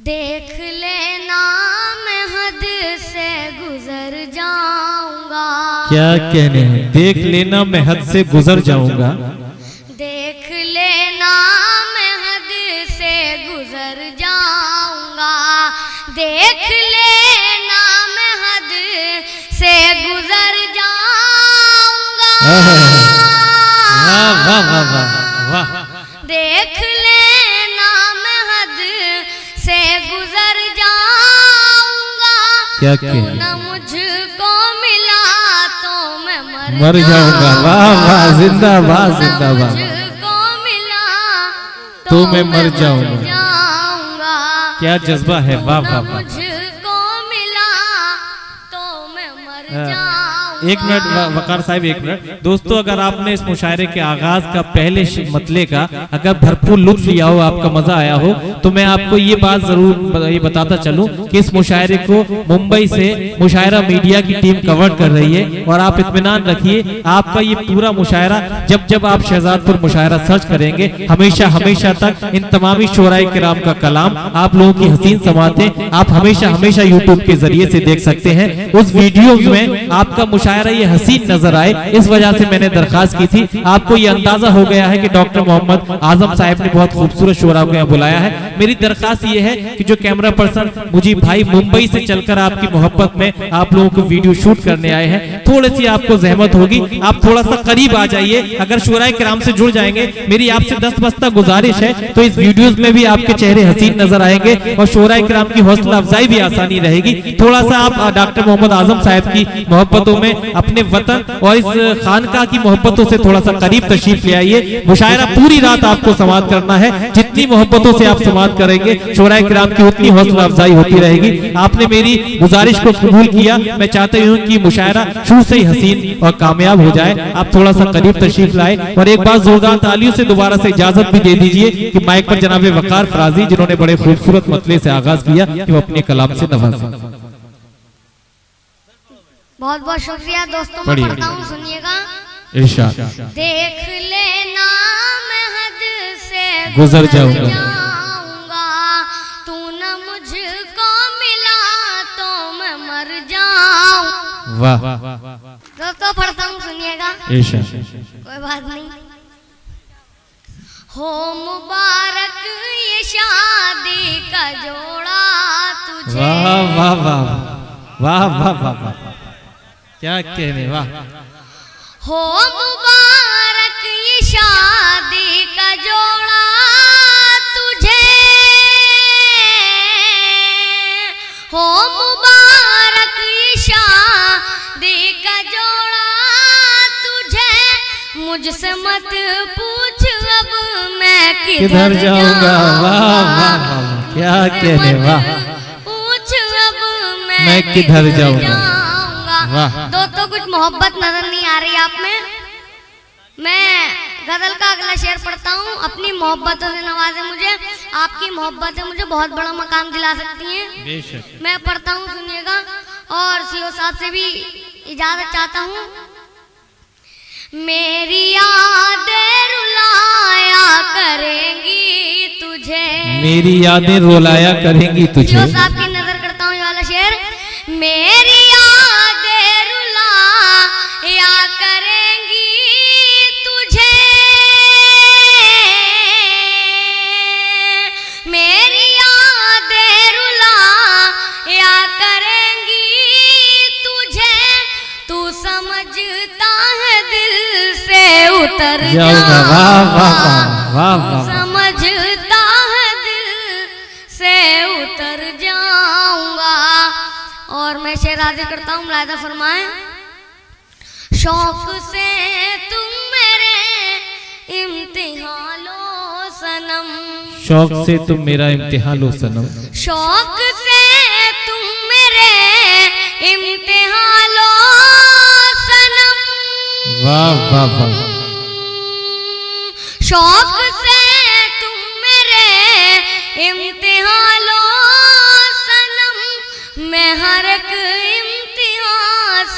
देख लेना मैं हद से गुजर जाऊँगा। क्या कहने हैं? देख लेना मैं हद से गुजर जाऊँगा। देख लेना मैं हद से गुजर जाऊँगा। देख लेना मैं हद से गुजर जाऊँगा। वाह वाह वाह क्या तू न मुझको मिला तो मैं मर, मर जाऊँगा। वाह वाह जिंदाबाद वाह ज़िंदा जिंदाबाद मुझको मिला तो मैं मर जाऊँगा। क्या जज्बा है? वाह वाह मुझको मिला तो मैं मर हाँ। जाऊँगा एक मिनट वकार साहब, एक मिनट। दोस्तों, अगर आपने इस मुशायरे के आगाज़ का पहले मतले का, अगर भरपूर लुत्फ लिया हो, आपका मज़ा आया हो तो मैं आपको ये बात ज़रूर ये बताता चलूँ कि इस मुशायरे को मुंबई से मुशायरा मीडिया की टीम कवर कर रही है। और आप इतमान रखिए, आपका ये पूरा मुशायरा, जब जब आप शहजादपुर मुशायरा सर्च करेंगे, हमेशा हमेशा तक इन तमामी शोराई किराम का कलाम आप लोगों की हसीन समातें आप हमेशा हमेशा यूट्यूब के ज़रिए से देख सकते हैं। उस वीडियो में आपका मुशायरा ये हसीन नज़र आए। इस वजह से मैंने दरखास्त की थी। आपको ये अंदाज़ा हो गया है कि डॉक्टर मोहम्मद आज़म साहब ने बहुत खूबसूरत शोरा को यहाँ बुलाया है। मेरी दरखास्त ये है कि जो कैमरा पर्सन मुझे भाई मुंबई से चलकर आपकी मोहब्बत में आप लोगों को वीडियो शूट करने आए हैं थोड़ी सी आपको जहमत होगी। आप थोड़ा सा करीब आ जाइए। अगर शोराय कराम से जुड़ जाएँगे, मेरी आपसे दस बस्ता गुजारिश है तो इस वीडियोस में भी आपके चेहरे हसीन नज़र आएँगे और शोराय कराम की हौसला अफजाई भी आसानी रहेगी। थोड़ा सा आप डॉक्टर मोहम्मद आज़म साहब की मोहब्बतों में अपने वतन और इस खानका की मोहब्बतों से थोड़ा सा करीब तशरीफ़ ले आइए। मुशायरा पूरी रात आपको समाप्त करना है। जितनी मोहब्बतों से आप समाप्त करेंगे शोराय कराम की उतनी हौसला अफजाई होती रहेगी। आपने मेरी गुजारिश को कबूल किया। मैं चाहती हूँ कि मुशायरा शुरू से ही हसीन और कामयाब हो जाए। आप थोड़ा सा करीब तशरीफ़ लाए और एक बार जोरदार तालियों से दोबारा से इजाज़त भी दे दीजिए कि माइक पर जनाब वकार फराजी, जिन्होंने बड़े खूबसूरत मतले से आगाज़ किया कि वो अपने कलाम से नवाजें बहुत बहुत शुक्रिया दोस्तों मैं पढ़ता हूँ सुनिएगा। इरशाद। देख लेना मैं हद से गुजर जाऊँगा। तू न मुझको मिला तो मैं मर जाऊँ। वाह। दोस्तों पढ़ता हूँ सुनिएगा। कोई बात नहीं। हो मुबारक ये शादी का जोड़ा तुझे। वाह वाह वाह। वाह वाह वाह वाह। क्या कहने वाह। हो मुबारक ये शादी का जोड़ा तुझे। हो मुबारक ये शादी का जोड़ा तुझे। मुझसे मत पूछ अब मैं किधर जाऊँगा। वाह वाह वाह क्या कहने वाह। पूछ अब मैं, मैं किधर जाऊँगा? दोस्तों कुछ मोहब्बत नज़र नहीं आ रही आप में। मैं गज़ल का अगला शेर पढ़ता हूँ। अपनी मोहब्बतों से नवाजे मुझे। आपकी मोहब्बतें मुझे बहुत बड़ा मकाम दिला सकती हैं। मैं पढ़ता हूँ सुनिएगा। और सीओ साहब से भी इजाज़त चाहता हूँ। मेरी यादें रुलाया करेंगी तुझे। मेरी यादें रोलाया करेंगी तुझे। समझता है दिल से उतर जाऊँगा। और मैं शेर हाजिर करता हूँ मुलायदा फरमाए। शौक से तुम मेरे इम्तिहान लो सनम। शौक से तुम मेरा इम्तिहान लो सनम। शौक से तुम मेरे इम्तिहान लो सनम वाह वाह वाह।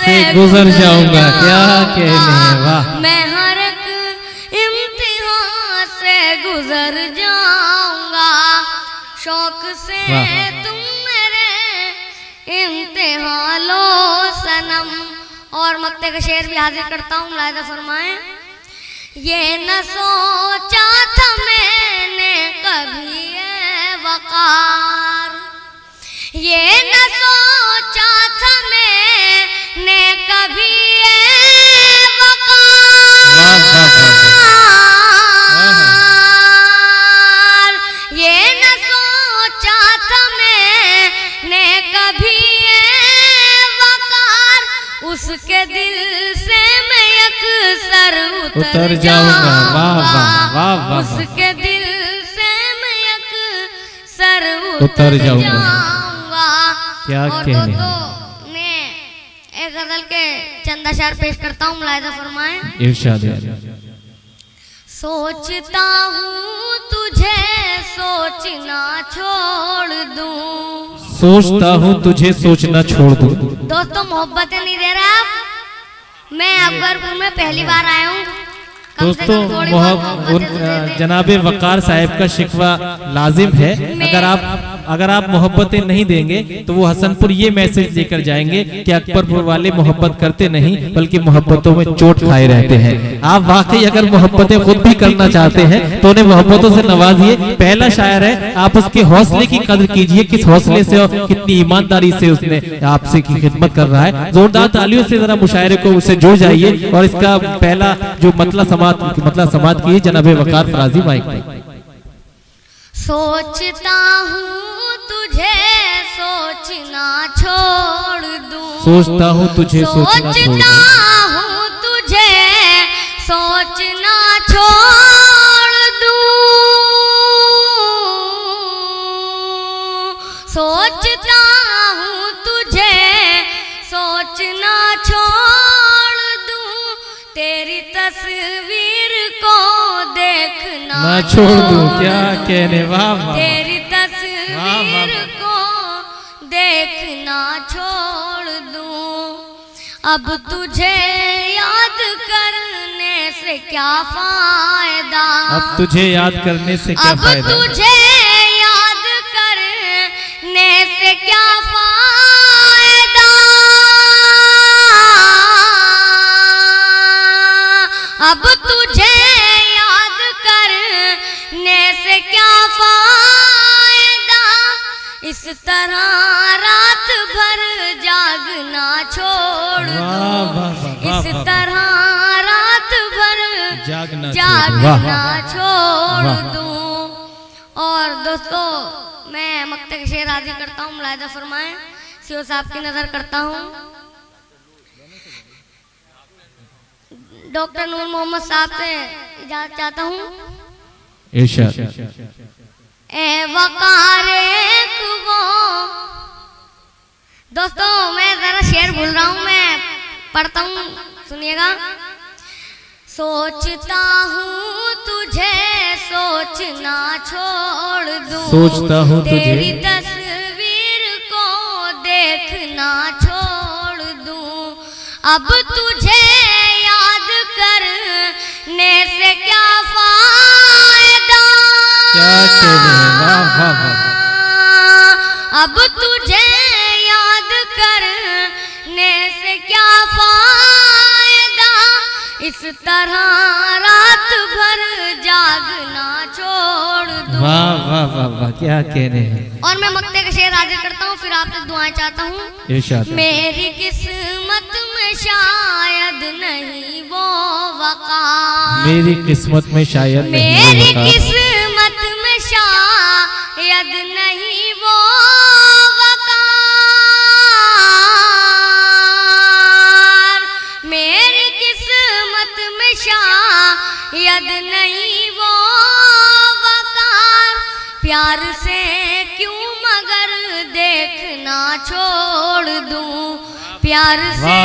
से से गुजर जाऊँगा। क्या कहने वाह। मैं हर एक इम्तिहान से गुजर जाऊँगा। शौक से तुम मेरे इम्तिहान लो सनम और मक्ते का शेर भी हाजिर करता हूँ मुलायदा फरमाए। ये न सोचा उसके दिल से मैं अक्सर उतर, जाऊँगा। वाह, वाह, वाह, वाह। उसके दिल से मैं अक्सर उतर जाऊँगा। क्या कहने। मैं एक गज़ल के चंद अशार पेश करता हूँ मुलायदा फरमाए इरशाद सोचता हूँ तुझे सोचना छोड़ दूँ सोचता हूँ तुझे सोचना छोड़ दो। दोस्तों मोहब्बत नहीं दे रहा आप। मैं अकबरपुर में पहली बार आया हूँ। दोस्तों। जनाब वकार साहब का शिकवा लाजिम है। अगर आप अगर आप मोहब्बतें नहीं देंगे तो वो हसनपुर ये मैसेज देकर जाएँगे कि अकबरपुर वाले मोहब्बत करते नहीं, बल्कि मोहब्बतों में चोट खाए रहते हैं। आप वाकई अगर मोहब्बतें खुद भी करना चाहते हैं तो उन्हें मोहब्बतों से नवाजिए। पहला शायर है, आप उसके हौसले की कदर कीजिए, किस हौसले से और कितनी ईमानदारी से उसने आपसे की खिदमत कर रहा है। जोरदार तालियों से जरा मुशायरे को उससे जुड़ जाइए, और इसका पहला जो मतला समाज मतला समाज की जनाब वकार फराजी माइक सोचता हूँ तुझे सोचना छोड़ दूँ। सोचता हूँ तुझे सोचना छोड़ सोचता दूँ। हूँ तुझे सोचना छोड़ दूँ। सोचता हूँ तुझे सोचना छोड़ दूँ। तेरी तस्वीर को देखना छोड़ दूँ क्या कहने वाह देखना छोड़ दूँ। अब तुझे याद करने से क्या फ़ायदा? अब तुझे याद करने से क्या अब फ़ायदा? तुझे याद करने से क्या फ़ायदा? अब तुझे याद करने से क्या फ़ायदा? इस तरह जागना छोड़- जागना। छोड़ वाह। दूँ। और दोस्तों मैं मक्ते के शेर आदि करता हूँ मुलायदा फरमाए सीओ साहब की नज़र करता हूँ। डॉक्टर नूर मोहम्मद साहब से इजाज़त चाहता हूँ। ए वकारे दोस्तों मैं जरा शेर भूल रहा हूँ मैं पढ़ता हूँ सुनिएगा। सोचता हूँ तुझे सोचना छोड़ दूँ सोचता हूँ तेरी तस्वीर को देखना छोड़ दूँ अब तुझे याद करने से क्या फ़ायदा क्या कहने? वाह, वाह, वाह। अब तुझे इस तरह रात भर जागना छोड़ दो। वाह वाह वाह वाह क्या कह रहे हैं। और मैं मक्ते का शेर हाजिर करता हूँ फिर आपसे दुआएँ चाहता हूँ। मेरी किस्मत में शायद नहीं वो वकार मेरी किस्मत में शायद नहीं मेरी। किस्मत किस्मत यद नहीं वो वकार। प्यार से क्यों मगर देखना छोड़ दूँ? प्यार से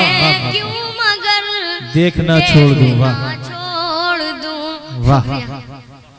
क्यों मगर देखना छोड़ दूँ, वाह। छोड़ दूँ? वाह।